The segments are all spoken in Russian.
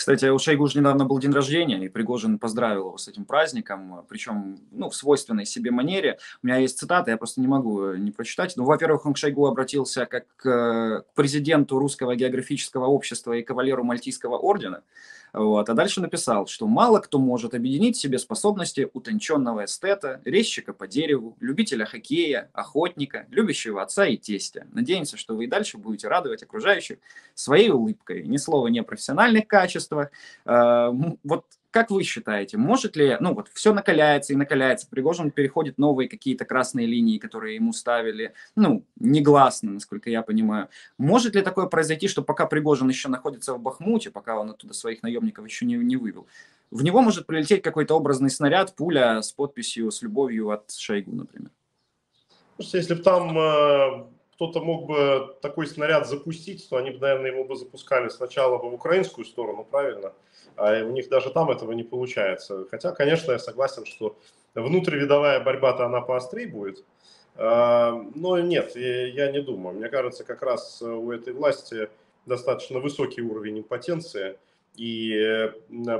Кстати, у Шойгу же недавно был день рождения, и Пригожин поздравил его с этим праздником, причем ну, в свойственной себе манере. У меня есть цитата, я просто не могу э, не прочитать. Ну, во-первых, он к Шойгу обратился как к президенту Русского географического общества и кавалеру Мальтийского ордена. Вот. А дальше написал, что мало кто может объединить в себе способности утонченного эстета, резчика по дереву, любителя хоккея, охотника, любящего отца и тестя. Надеемся, что вы и дальше будете радовать окружающих своей улыбкой. Ни слова не о профессиональных качествах. Э, вот как вы считаете, может ли, ну вот все накаляется и накаляется, Пригожин переходит новые какие-то красные линии, которые ему ставили, ну, негласно, насколько я понимаю. Может ли такое произойти, что пока Пригожин еще находится в Бахмуте, пока он оттуда своих наемников еще не, не вывел, в него может прилететь какой-то образный снаряд, пуля с подписью, с любовью от Шойгу, например? Если бы там э, кто-то мог бы такой снаряд запустить, то они бы, наверное, его бы запускали сначала бы в украинскую сторону, правильно? А у них даже там этого не получается. Хотя, конечно, я согласен, что внутривидовая борьба-то она поострее будет, а, но нет, я не думаю. Мне кажется, как раз у этой власти достаточно высокий уровень импотенции, и э,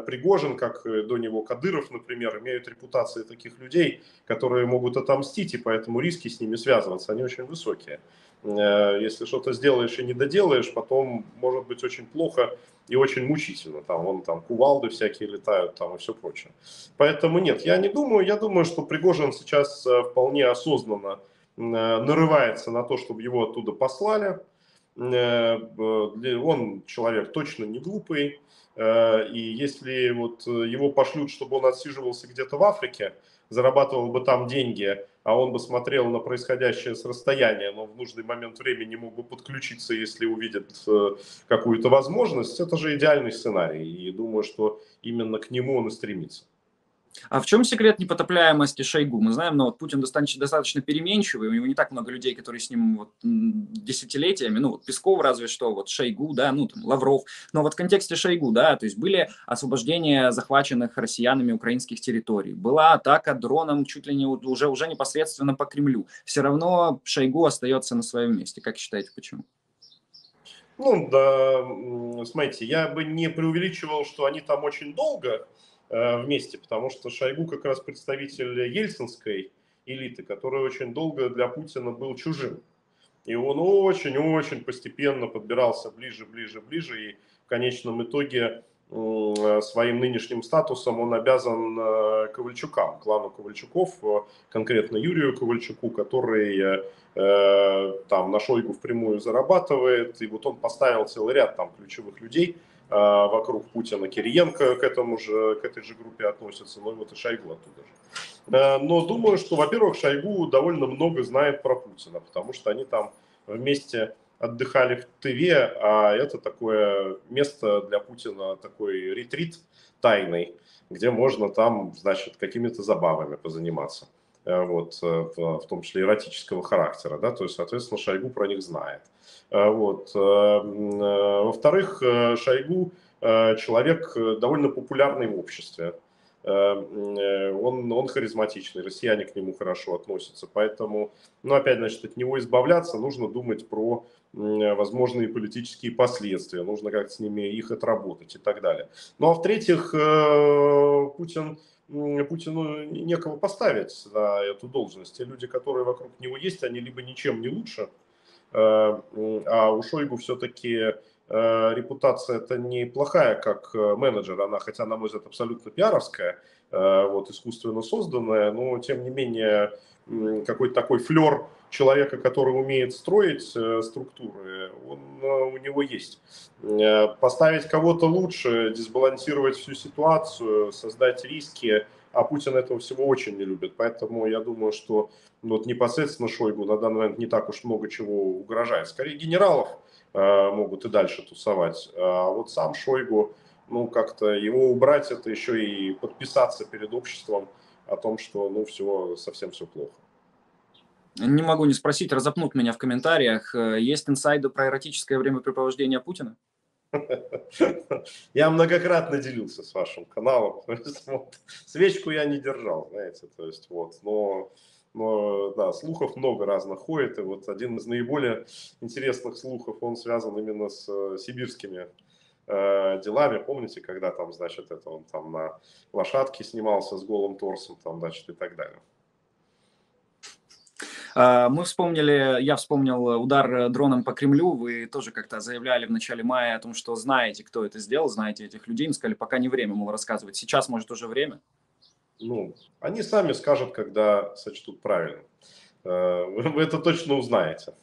Пригожин, как до него Кадыров, например, имеют репутации таких людей, которые могут отомстить, и поэтому риски с ними связываться, они очень высокие. Э, если что-то сделаешь и не доделаешь, потом может быть очень плохо и очень мучительно. Там, вон, там кувалды всякие летают там, и все прочее. Поэтому нет, я не думаю. Я думаю, что Пригожин сейчас э, вполне осознанно э, нарывается на то, чтобы его оттуда послали. Он человек точно не глупый. И если вот его пошлют, чтобы он отсиживался где-то в Африке, зарабатывал бы там деньги, а он бы смотрел на происходящее с расстояния, но в нужный момент времени мог бы подключиться, если увидит э, какую-то возможность, это же идеальный сценарий. И думаю, что именно к нему он и стремится. А в чем секрет непотопляемости Шойгу? Мы знаем, но вот Путин достаточно, переменчивый, у него не так много людей, которые с ним вот десятилетиями, ну вот Песков разве что, вот Шойгу, да, ну там Лавров, но вот в контексте Шойгу, да, то есть были освобождения захваченных россиянами украинских территорий, была атака дроном чуть ли не уже, уже непосредственно по Кремлю, все равно Шойгу остается на своем месте, как считаете, почему? Ну, да, смотрите, я бы не преувеличивал, что они там очень долго, вместе, потому что Шойгу как раз представитель ельцинской элиты, который очень долго для Путина был чужим. И он очень-очень постепенно подбирался ближе, ближе, ближе, и в конечном итоге своим нынешним статусом он обязан э, Ковальчукам, клану Ковальчуков, э, конкретно Юрию Ковальчуку, который там на Шойгу впрямую зарабатывает, и вот он поставил целый ряд там ключевых людей – вокруг Путина. Кириенко к, этому же, к этой же группе относится, ну и вот и Шойгу оттуда же. Но думаю, что, во-первых, Шойгу довольно много знает про Путина, потому что они там вместе отдыхали в Тыве, а это такое место для Путина, такой ретрит тайный, где можно там, значит, какими-то забавами позаниматься. Э, вот, э, в том числе эротического характера, да, то есть, соответственно, Шойгу про них знает. Э, вот. Во-вторых, Шойгу человек довольно популярный в обществе. Он, он харизматичный, россияне к нему хорошо относятся, поэтому, ну, опять, значит, от него избавляться нужно думать про возможные политические последствия, нужно как-то с ними их отработать и так далее. Ну, а в-третьих, Путин Путину некого поставить на эту должность. Те люди, которые вокруг него есть, они либо ничем не лучше, э, а у Шойгу все-таки репутация это неплохая как э, менеджер, она, хотя, на мой взгляд, абсолютно пиаровская, вот, искусственно созданная, но, тем не менее, какой-то такой флер человека, который умеет строить э, структуры, он э, у него есть. Э, поставить кого-то лучше, дисбалансировать всю ситуацию, создать риски, а Путин этого всего очень не любит. Поэтому я думаю, что ну, вот непосредственно Шойгу на данный момент не так уж много чего угрожает. Скорее генералов э, могут и дальше тусовать. А вот сам Шойгу, ну как-то его убрать, это еще и подписаться перед обществом о том, что ну все, совсем все плохо. Не могу не спросить, разопнут меня в комментариях. Э, есть инсайды про эротическое времяпрепровождение Путина? Я многократно делился с вашим каналом. Свечку я не держал, знаете, то есть вот, но, но да, слухов много разных ходит, и вот один из наиболее интересных слухов, он связан именно с э, сибирскими э, делами. Помните, когда там, значит, это он там на лошадке снимался с голым торсом, там, значит, и так далее. А, мы вспомнили, я вспомнил удар дроном по Кремлю. Вы тоже как-то заявляли в начале мая о том, что знаете, кто это сделал, знаете этих людей. Мы сказали, пока не время, мол, рассказывать. Сейчас, может, уже время? Ну, они сами скажут, когда сочтут правильно. Э, вы это точно узнаете.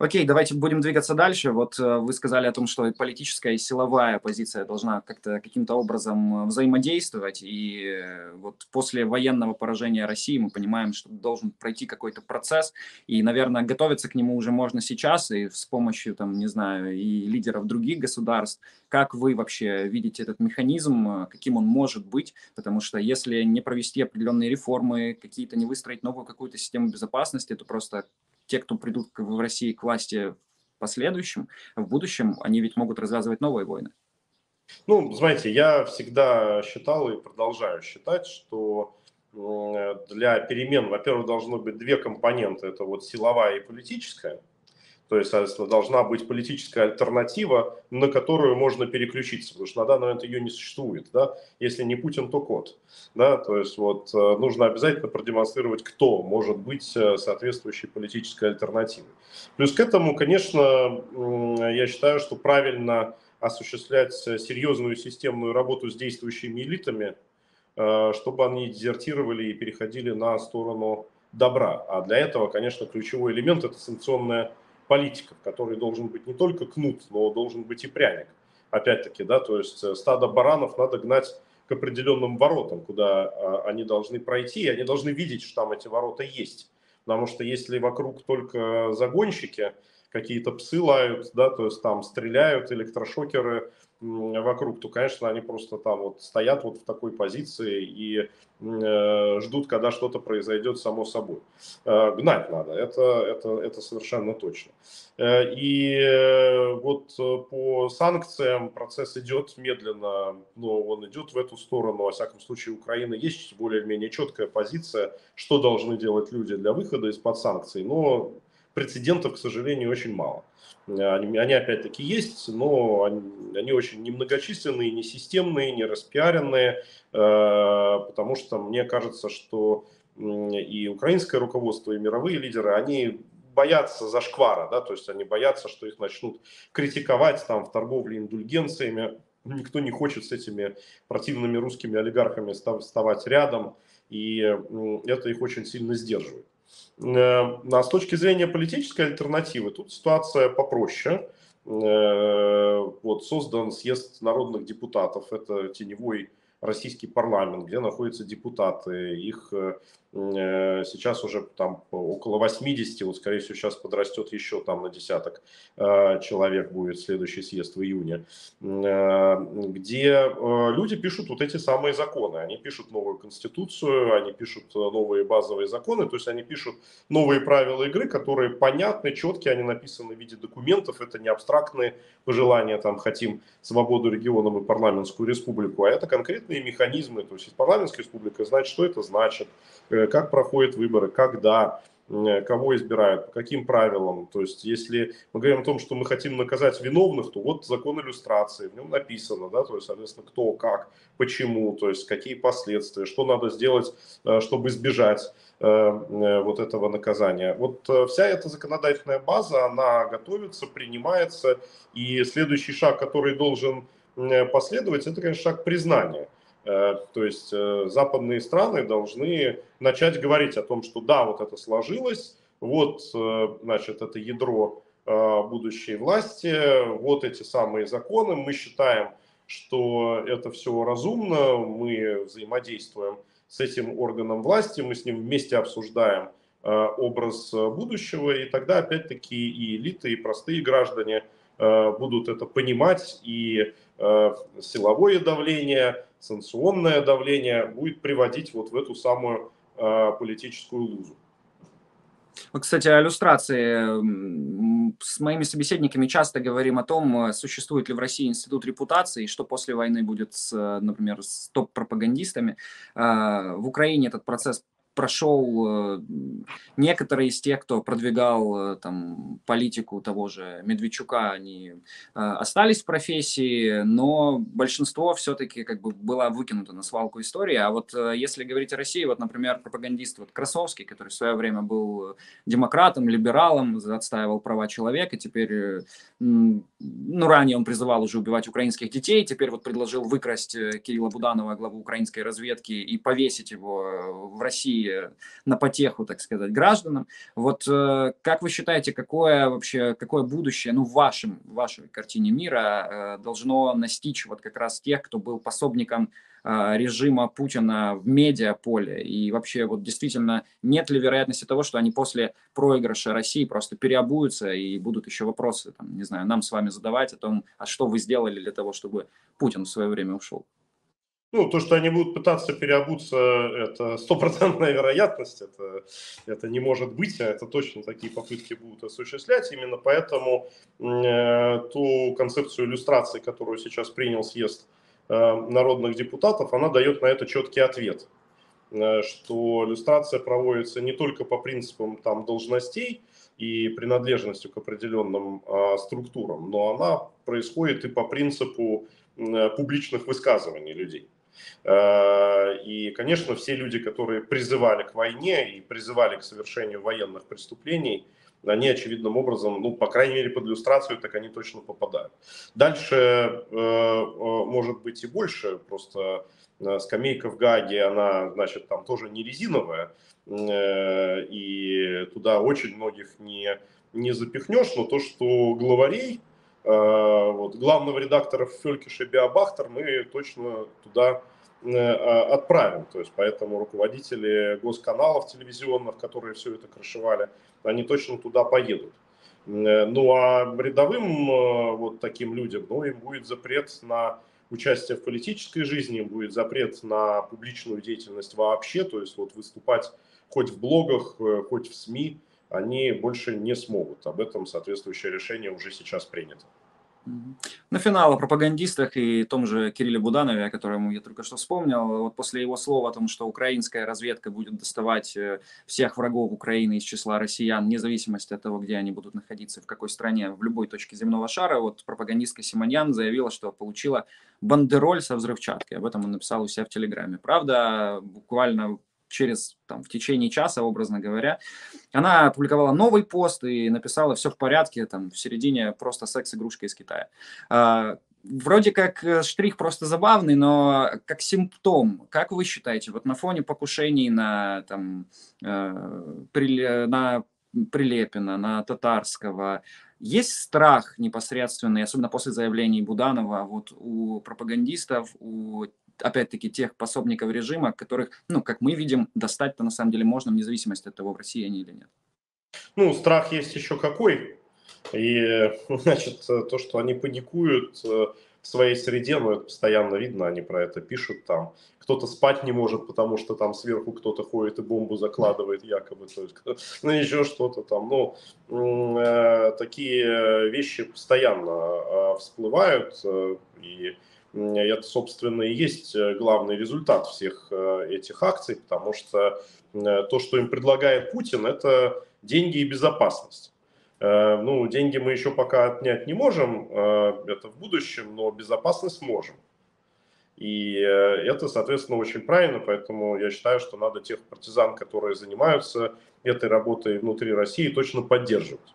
Окей, давайте будем двигаться дальше. Вот э, вы сказали о том, что политическая и силовая позиция должна как-то каким-то образом э, взаимодействовать. И э, вот после военного поражения России мы понимаем, что должен пройти какой-то процесс. И, наверное, готовиться к нему уже можно сейчас и с помощью, там, не знаю, и лидеров других государств. Как вы вообще видите этот механизм, каким он может быть? Потому что если не провести определенные реформы, какие-то не выстроить новую какую-то систему безопасности, то просто те, кто придут в России к власти в последующем, в будущем, они ведь могут развязывать новые войны. Ну, знаете, я всегда считал и продолжаю считать, что для перемен, во-первых, должно быть две компоненты. Это вот силовая и политическая. То есть, соответственно, должна быть политическая альтернатива, на которую можно переключиться, потому что на данный момент ее не существует. Да? Если не Путин, то кот. Да? То есть вот, э, нужно обязательно продемонстрировать, кто может быть э, соответствующей политической альтернативой. Плюс к этому, конечно, я считаю, что правильно осуществлять серьезную системную работу с действующими элитами, э, чтобы они дезертировали и переходили на сторону добра. А для этого, конечно, ключевой элемент – это санкционная политиков, который должен быть не только кнут, но должен быть и пряник. Опять-таки, да, то есть э, стадо баранов надо гнать к определенным воротам, куда а, они должны пройти, и они должны видеть, что там эти ворота есть. Потому что если вокруг только загонщики, какие-то псы лают, да, то есть там стреляют электрошокеры, вокруг, то, конечно, они просто там вот стоят вот в такой позиции и э, ждут, когда что-то произойдет само собой. Э, гнать надо, это, это, это совершенно точно. Э, и э, вот э, по санкциям процесс идет медленно, но он идет в эту сторону. Во всяком случае, у Украины есть более-менее четкая позиция, что должны делать люди для выхода из-под санкций, но прецедентов, к сожалению, очень мало. Они, они опять-таки есть, но они, они очень немногочисленные, не системные, не распиаренные, э, потому что мне кажется, что и украинское руководство, и мировые лидеры, они боятся зашквара, да, то есть они боятся, что их начнут критиковать там в торговле индульгенциями. Никто не хочет с этими противными русскими олигархами вставать рядом, и это их очень сильно сдерживает. Э, а с точки зрения политической альтернативы, тут ситуация попроще. Э, вот создан съезд народных депутатов, это теневой российский парламент, где находятся депутаты. Их э, сейчас уже там около 80, вот скорее всего сейчас подрастет еще там на десяток э, человек будет следующий съезд в июне, где люди пишут вот эти самые законы. Они пишут новую конституцию, они пишут новые базовые законы, то есть они пишут новые правила игры, которые понятны, четкие, они написаны в виде документов, это не абстрактные пожелания, там хотим свободу регионам и парламентскую республику, а это конкретные механизмы. То есть парламентская республика знает, что это значит, э, как проходят выборы, когда, э, кого избирают, по каким правилам. То есть если мы говорим о том, что мы хотим наказать виновных, то вот закон иллюстрации, в нем написано, да, то есть, соответственно, кто, как, почему, то есть какие последствия, что надо сделать, э, чтобы избежать вот этого наказания. Вот вся эта законодательная база, она готовится, принимается, и следующий шаг, который должен последовать, это, конечно, шаг признания. Э, то есть э, западные страны должны начать говорить о том, что да, вот это сложилось, вот, э, значит, это ядро будущей власти, вот эти самые законы, мы считаем, что это все разумно, мы взаимодействуем с этим органом власти, мы с ним вместе обсуждаем образ будущего, и тогда опять-таки и элиты, и простые граждане будут это понимать, и силовое давление, санкционное давление будет приводить вот в эту самую э, политическую лузу. Кстати, о иллюстрации. С моими собеседниками часто говорим о том, существует ли в России институт репутации, что после войны будет, с, например, с топ-пропагандистами. В Украине этот процесс прошел э, некоторые из тех, кто продвигал э, там политику того же Медведчука, они остались в профессии, но большинство все-таки как бы было выкинуто на свалку истории. А вот если говорить о России, вот, например, пропагандист вот Красовский, который в свое время был демократом, либералом, отстаивал права человека, теперь, ну, ранее он призывал уже убивать украинских детей, теперь вот предложил выкрасть Кирилла Буданова, главу украинской разведки, и повесить его в России на потеху, так сказать, гражданам. Вот э, как вы считаете, какое вообще, какое будущее, ну, в вашем, в вашей картине мира э, должно настичь вот как раз тех, кто был пособником э, режима Путина в медиаполе? И вообще, вот действительно, нет ли вероятности того, что они после проигрыша России просто переобуются и будут еще вопросы, там, не знаю, нам с вами задавать о том, а что вы сделали для того, чтобы Путин в свое время ушел? Ну, то, что они будут пытаться переобуться, это стопроцентная вероятность, это, это не может быть, а это точно такие попытки будут осуществлять. Именно поэтому э, ту концепцию иллюстрации, которую сейчас принял съезд э, народных депутатов, она дает на это четкий ответ, э, что иллюстрация проводится не только по принципам там, должностей и принадлежности к определенным э, структурам, но она происходит и по принципу э, публичных высказываний людей. Э, и, конечно, все люди, которые призывали к войне и призывали к совершению военных преступлений, они очевидным образом, ну, по крайней мере, под иллюстрацию, так они точно попадают. Дальше э, э, может быть и больше, просто скамейка в Гаге, она, значит, там тоже не резиновая, и туда очень многих не, не запихнешь, но то, что главарей, вот, главного редактора Фелькиша Биобахтер мы точно туда отправим. То есть поэтому руководители госканалов телевизионных, которые все это крышевали, они точно туда поедут. Э, ну а рядовым э, вот таким людям, ну им будет запрет на участие в политической жизни, им будет запрет на публичную деятельность вообще, то есть вот выступать хоть в блогах, хоть в СМИ, они больше не смогут. Об этом соответствующее решение уже сейчас принято. На финал о пропагандистах и том же Кирилле Буданове, о котором я только что вспомнил, вот после его слова о том, что украинская разведка будет доставать э, всех врагов Украины из числа россиян, вне зависимости от того, где они будут находиться, в какой стране, в любой точке земного шара, вот пропагандистка Симоньян заявила, что получила бандероль со взрывчаткой. Об этом он написал у себя в Телеграме. Правда, буквально через, там, в течение часа, образно говоря, она опубликовала новый пост и написала «все в порядке», там, в середине просто секс-игрушка из Китая. А, вроде как э, штрих просто забавный, но как симптом, как вы считаете, вот на фоне покушений на, там, э, на Прилепина, на Татарского, есть страх непосредственный, особенно после заявлений Буданова, вот у пропагандистов, у опять-таки, тех пособников режима, которых, ну, как мы видим, достать-то на самом деле можно, вне зависимости от того, в России они или нет. Ну, страх есть еще какой. И, значит, то, что они паникуют э, в своей среде, ну, это постоянно видно, они про это пишут там. Кто-то спать не может, потому что там сверху кто-то ходит и бомбу закладывает якобы, то есть, ну, еще что-то там. Ну, э, такие вещи постоянно э, всплывают, э, и это, собственно, и есть э, главный результат всех э, этих акций, потому что э, то, что им предлагает Путин, это деньги и безопасность. Ну, деньги мы еще пока отнять не можем, это в будущем, но безопасность можем. И это, соответственно, очень правильно, поэтому я считаю, что надо тех партизан, которые занимаются этой работой внутри России, точно поддерживать.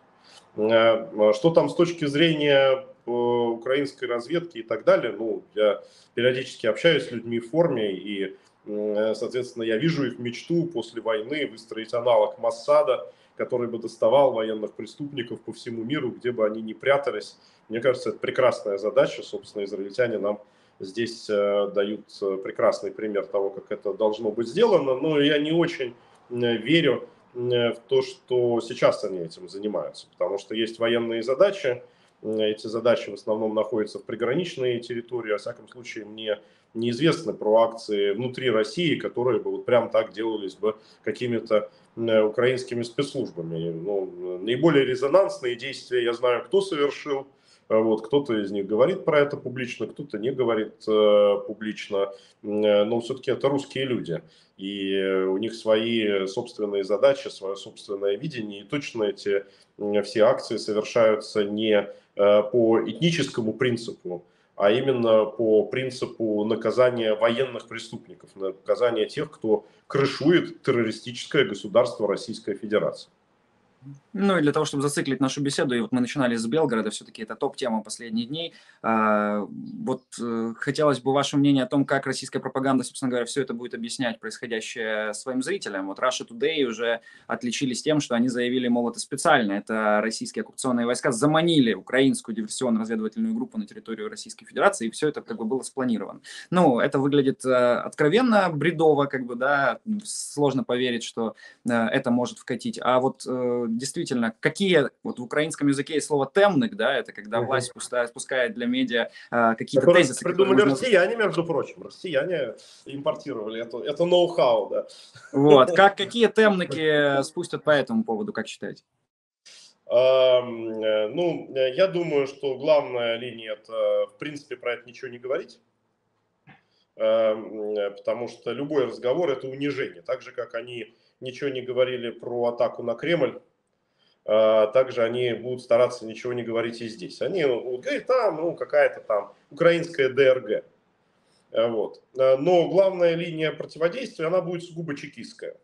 Что там с точки зрения украинской разведки и так далее. Ну, я периодически общаюсь с людьми в форме, и, соответственно, я вижу их мечту после войны выстроить аналог Массада, который бы доставал военных преступников по всему миру, где бы они ни прятались. Мне кажется, это прекрасная задача. Собственно, израильтяне нам здесь э, дают э, прекрасный пример того, как это должно быть сделано. Но я не очень верю в то, что сейчас они этим занимаются, потому что есть военные задачи, эти задачи в основном находятся в приграничной территории. Во всяком случае, мне неизвестны про акции внутри России, которые бы вот прям так делались бы какими-то украинскими спецслужбами. Ну, наиболее резонансные действия я знаю, кто совершил. Вот, кто-то из них говорит про это публично, кто-то не говорит э, публично, но все-таки это русские люди, и у них свои собственные задачи, свое собственное видение, и точно эти все акции совершаются не по этническому принципу, а именно по принципу наказания военных преступников, наказания тех, кто крышует террористическое государство Российской Федерации. Ну и для того, чтобы зациклить нашу беседу, и вот мы начинали с Белгорода, все-таки это топ-тема последних дней. А, вот э, хотелось бы ваше мнение о том, как российская пропаганда, собственно говоря, все это будет объяснять происходящее своим зрителям. Вот Russia Today уже отличились тем, что они заявили, мол, это специально, это российские оккупационные войска заманили украинскую диверсионно-разведывательную группу на территорию Российской Федерации, и все это как бы было спланировано. Ну, это выглядит э, откровенно бредово, как бы, да, сложно поверить, что э, это может вкатить. А вот э, действительно, какие, вот в украинском языке есть слово темник, да, это когда власть спускает, спускает для медиа э, какие-то Которые тезисы. Придумали нужно... россияне, между прочим, россияне импортировали это, это ноу-хау, да. Вот, как, какие темники спустят по этому поводу, как считаете? Э, ну, я думаю, что главная линия это, в принципе, про это ничего не говорить потому что любой разговор это унижение. Так же, как они ничего не говорили про атаку на Кремль, а, также они будут стараться ничего не говорить и здесь. Они говорить, там, ну, какая-то там украинская ДРГ. А, вот. А, но главная линия противодействия, она будет сугубо чекистская.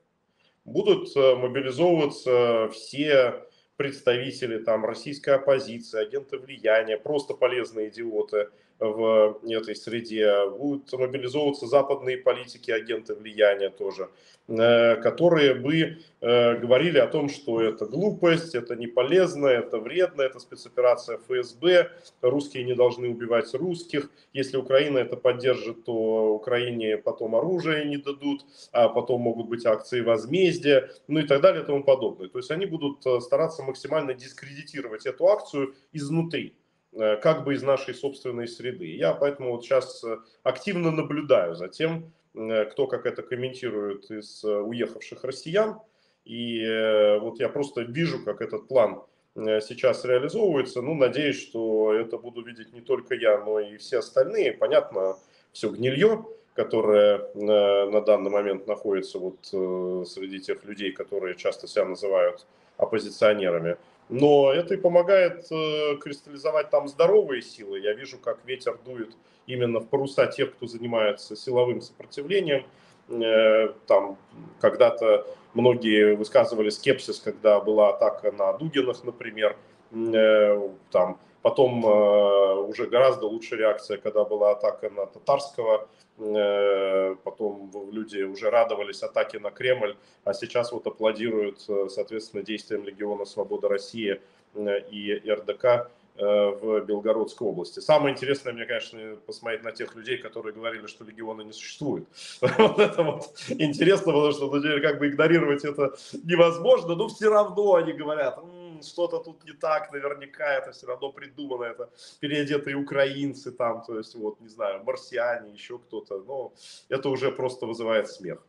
Будут мобилизовываться все представители там российской оппозиции, агенты влияния, просто полезные идиоты – в этой среде, будут мобилизовываться западные политики, агенты влияния тоже, э, которые бы э, говорили о том, что это глупость, это не полезно, это вредно, это спецоперация ФСБ, русские не должны убивать русских, если Украина это поддержит, то Украине потом оружие не дадут, а потом могут быть акции возмездия, ну и так далее и тому подобное. То есть они будут э, стараться максимально дискредитировать эту акцию изнутри. Э, как бы из нашей собственной среды. Я поэтому вот сейчас э, активно наблюдаю за тем, э, кто как это комментирует из уехавших россиян. И вот я просто вижу, как этот план сейчас реализовывается. Ну, надеюсь, что это буду видеть не только я, но и все остальные. Понятно, все гнилье, которое на данный момент находится вот среди тех людей, которые часто себя называют оппозиционерами. Но это и помогает э, кристаллизовать там здоровые силы. Я вижу, как ветер дует именно в паруса тех, кто занимается силовым сопротивлением. Э, там когда-то многие высказывали скепсис, когда была атака на Дугинах, например. Э, там Потом э, уже гораздо лучшая реакция, когда была атака на Татарского. Э, потом люди уже радовались атаке на Кремль, а сейчас вот аплодируют, э, соответственно, действиям Легиона Свобода России и РДК в Белгородской области. Самое интересное, мне, конечно, посмотреть на тех людей, которые говорили, что легиона не существует. Вот это вот интересно, потому что как бы игнорировать это невозможно, но все равно они говорят, что-то тут не так, наверняка это все равно придумано, это переодетые украинцы там, то есть вот, не знаю, марсиане, еще кто-то, но это уже просто вызывает смех.